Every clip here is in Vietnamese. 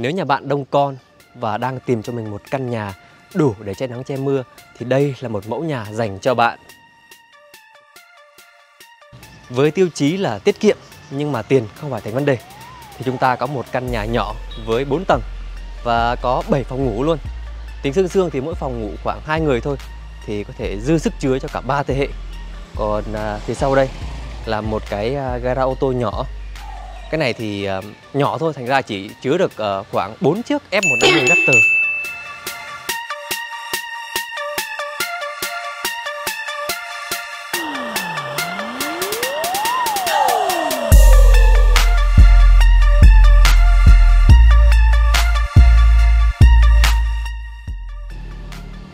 Nếu nhà bạn đông con và đang tìm cho mình một căn nhà đủ để che nắng che mưa thì đây là một mẫu nhà dành cho bạn. Với tiêu chí là tiết kiệm nhưng mà tiền không phải thành vấn đề thì chúng ta có một căn nhà nhỏ với 4 tầng và có 7 phòng ngủ luôn. Tính xương xương thì mỗi phòng ngủ khoảng 2 người thôi thì có thể dư sức chứa cho cả ba thế hệ. Còn à, phía sau đây là một cái à, gara ô tô nhỏ. Cái này thì uh, nhỏ thôi thành ra chỉ chứa được uh, khoảng 4 chiếc F150 Raptor.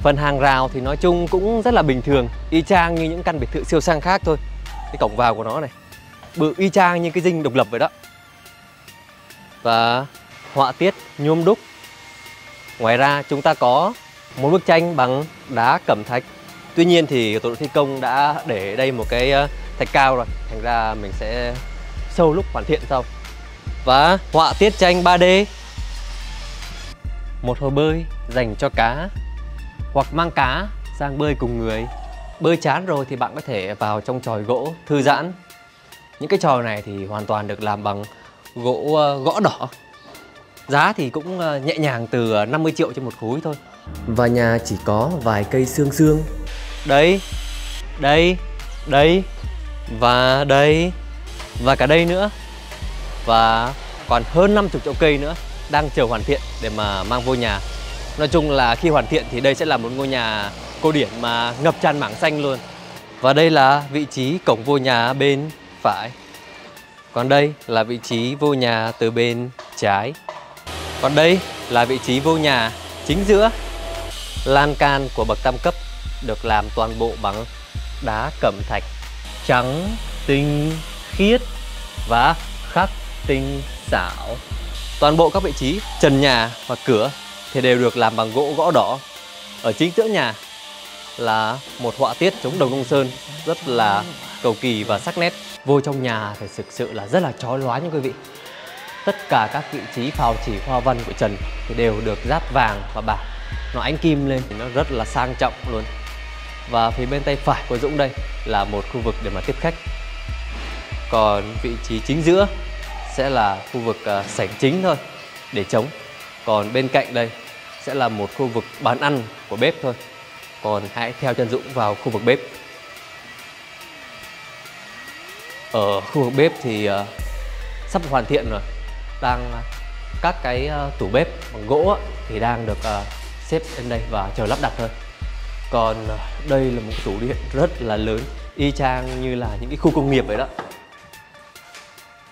Phần hàng rào thì nói chung cũng rất là bình thường Y chang như những căn biệt thự siêu sang khác thôi Cái cổng vào của nó này Bự y chang như cái dinh độc lập vậy đó và họa tiết nhôm đúc. Ngoài ra, chúng ta có một bức tranh bằng đá cẩm thạch. Tuy nhiên thì tổ đội thi công đã để đây một cái ờ, thạch cao rồi. Thành ra mình sẽ sâu lúc hoàn thiện sau. Và họa tiết tranh 3D Một hồ bơi dành cho cá hoặc mang cá sang bơi cùng người. Bơi chán rồi thì bạn có thể vào trong tròi gỗ thư giãn. Những cái tròi này thì hoàn toàn được làm bằng gỗ ờ, gõ đỏ. Giá thì cũng ờ, nhẹ nhàng từ 50 triệu cho một khối thôi. Và nhà chỉ có vài cây xương xương. Đây, đây, đây và đây và cả đây nữa. Và còn hơn 50 chậu cây nữa đang chờ hoàn thiện để mà mang vô nhà Nói chung là khi hoàn thiện thì đây sẽ là một ngôi nhà cổ điển mà ngập tràn mảng xanh luôn Và đây là vị trí cổng vô nhà bên phải còn đây là vị trí vô nhà từ bên trái Còn đây là vị trí vô nhà chính giữa Lan can của bậc tam cấp được làm toàn bộ bằng đá cẩm thạch trắng, tinh, khiết và khắc tinh xảo Toàn bộ các vị trí trần nhà và cửa thì đều được làm bằng gỗ gõ đỏ. Ở chính giữa nhà là một họa tiết chống đồng công sơn rất là cầu kỳ và sắc nét. Vô trong nhà thì thực sự là rất là chói lóa nha quý vị. Tất cả các vị trí phào chỉ hoa văn của Trần thì đều được dát vàng và bạc. Nó ánh kim lên thì nó rất là sang trọng luôn. Và phía bên tay phải của Dũng đây là một khu vực để mà tiếp khách. Còn vị trí chính giữa sẽ là khu vực uh, sảnh chính thôi để chống. Còn bên cạnh đây sẽ là một khu vực bán ăn của bếp thôi còn hãy theo chân Dũng vào khu vực bếp ở khu vực bếp thì uh, sắp hoàn thiện rồi. Đang ờ, các cái uh, tủ bếp bằng gỗ thì đang được uh, xếp lên đây và chờ lắp đặt thôi. Còn uh, đây là một tủ điện rất là lớn y chang như là những cái khu công nghiệp vậy đó.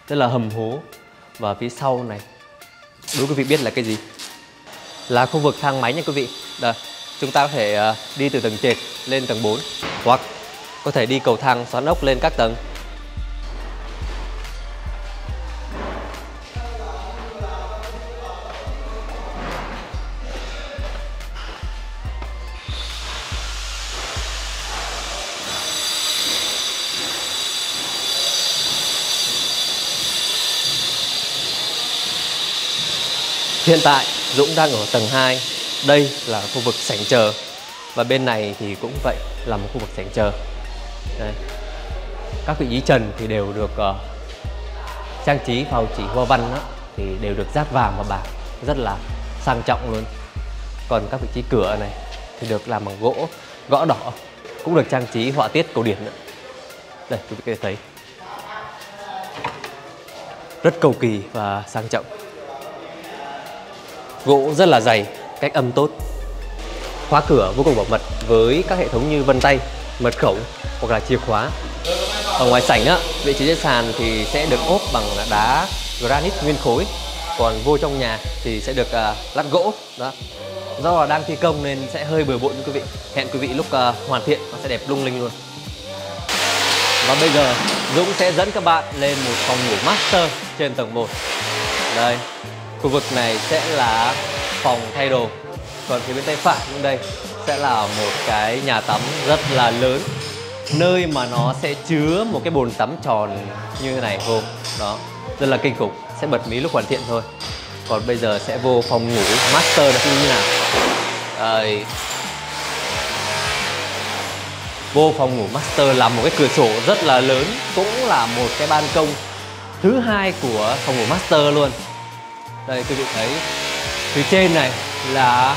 Rất là hầm hố. Và phía sau này đố quý vị biết là cái gì? Là khu vực thang máy nha quý vị. Đây, chúng ta có thể uh, đi từ tầng trệt lên tầng 4 hoặc có thể đi cầu thang xoắn ốc lên các tầng. Hiện tại Dũng đang ở tầng 2 Đây là khu vực sảnh chờ. Và bên này thì cũng vậy là một khu vực sảnh chờ. Đây. Các vị trí trần thì đều được uh, trang trí vào chỉ hoa văn đó, thì đều được rát vàng và bạc. Rất là sang trọng luôn. Còn các vị trí cửa này thì được làm bằng gỗ gõ đỏ cũng được trang trí họa tiết cổ điển nữa. Đây quý vị có thể thấy. Rất cầu kỳ và sang trọng. Gỗ rất là dày, cách âm tốt. Khóa cửa vô cùng bảo mật với các hệ thống như vân tay, mật khẩu hoặc là chìa khóa. Ở ngoài sảnh á, vị trí trên sàn thì sẽ được ốp bằng đá granite nguyên khối. Còn vô trong nhà thì sẽ được à, uh, lát gỗ đó. Do là đang thi công nên sẽ hơi bừa bộn quý vị. Hẹn quý vị lúc uh, hoàn thiện nó sẽ đẹp lung linh luôn. Và bây giờ Dũng sẽ dẫn các bạn lên một phòng ngủ master trên tầng 1 Đây, Khu vực này sẽ là phòng thay đồ. Còn phía bên tay phải bên đây sẽ là một cái nhà tắm rất là lớn Nơi mà nó sẽ chứa một cái bồn tắm tròn như thế này vô Đó, rất là kinh khủng Sẽ bật mí lúc hoàn thiện thôi. Còn bây giờ sẽ vô phòng ngủ master là như thế nào? Đây. Vô phòng ngủ master là một cái cửa sổ rất là lớn cũng là một cái ban công thứ hai của phòng ngủ master luôn đây quý vị thấy phía trên này là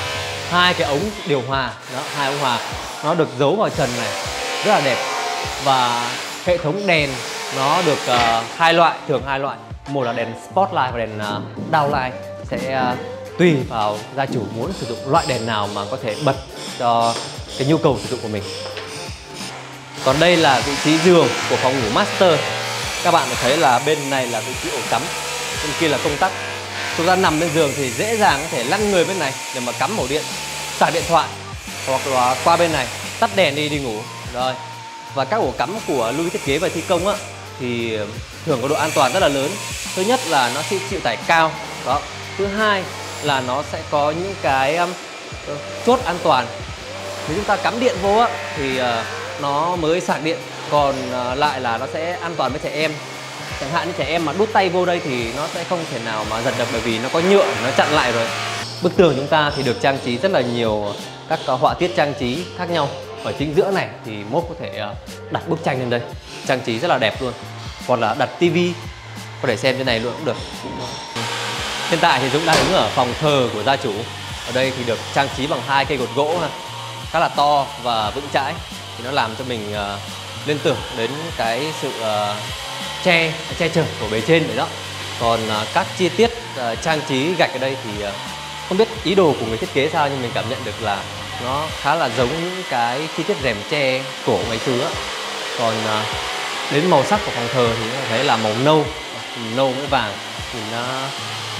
hai cái ống điều hòa. Đó hai ống hòa. Nó được giấu vào trần này rất là đẹp. Và hệ thống đèn nó được uh, hai loại thường hai loại. Một là đèn spotlight và đèn uh, downlight sẽ uh, tùy vào gia chủ muốn sử dụng loại đèn nào mà có thể bật cho cái nhu cầu sử dụng của mình. Còn đây là vị trí giường của phòng ngủ master. Các bạn thấy là bên này là vị trí ổ cắm bên kia là công tắc chúng ta nằm bên giường thì dễ dàng có thể lăn người bên này để mà cắm ổ điện sạc điện thoại hoặc là qua bên này tắt đèn đi đi ngủ. Rồi. Và các ổ cắm của lưu thiết kế và thi công á thì ờ, thường có độ an toàn rất là lớn. Thứ nhất là nó sẽ chịu tải cao. Đó. Thứ hai là nó sẽ có những cái um, chốt an toàn. Nếu chúng ta cắm điện vô á thì uh, nó mới sạc điện còn uh, lại là nó sẽ an toàn với trẻ em chẳng hạn như trẻ em mà đút tay vô đây thì nó sẽ không thể nào mà giật được bởi vì nó có nhựa nó chặn lại rồi. Bức tường chúng ta thì được trang trí rất là nhiều các họa tiết trang trí khác nhau. Ở chính giữa này thì mốt có thể ờ, đặt bức tranh lên đây trang trí rất là đẹp luôn. Còn là đặt tivi có thể xem trên này luôn cũng được. Hiện tại thì Dũng đang đứng ở phòng thờ của gia chủ. Ở đây thì được trang trí bằng hai cây cột gỗ ha khá là to và vững chãi. Thì nó làm cho mình uh, liên tưởng đến cái sự uh, che che chở của bề trên vậy đó. Còn uh, các chi tiết uh, trang trí gạch ở đây thì uh, không biết ý đồ của người thiết kế sao nhưng mình cảm nhận được là nó khá là giống những cái chi tiết rèm tre cổ ngày xưa còn uh, đến màu sắc của phòng thờ thì thấy là màu nâu nâu với vàng thì nó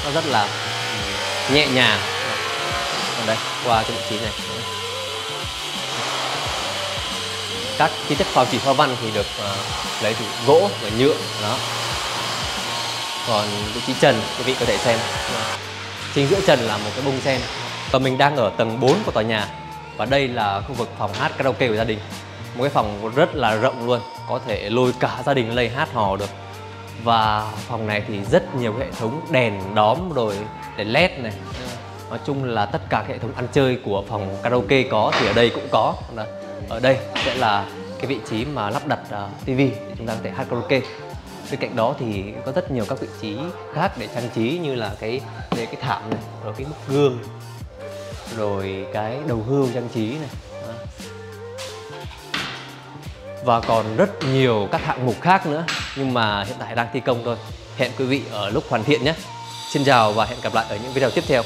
nó rất là ừ, nhẹ nhàng. Ở đây qua cái vị trí này các chi tiết phào chỉ hoa văn thì được uh, lấy từ gỗ và nhựa đó. Còn vị trí trần quý vị có thể xem. Chính giữa trần là một cái bông sen. Và mình đang ở tầng 4 của tòa nhà. Và đây là khu vực phòng hát karaoke của gia đình. Một cái phòng rất là rộng luôn có thể lôi cả gia đình lên hát hò được. Và phòng này thì rất nhiều hệ thống đèn đóm rồi đèn led này. Nói chung là tất cả hệ thống ăn chơi của phòng karaoke có thì ở đây cũng có ở đây sẽ là cái vị trí mà lắp đặt à, uh, tivi để chúng ta có thể hát karaoke. Bên cạnh đó thì có rất nhiều các vị trí khác để trang trí như là cái để cái thảm này rồi cái bức gương rồi cái đầu hương trang trí này và còn rất nhiều các hạng mục khác nữa nhưng mà hiện tại đang thi công thôi. Hẹn quý vị ở lúc hoàn thiện nhé. Xin chào và hẹn gặp lại ở những video tiếp theo.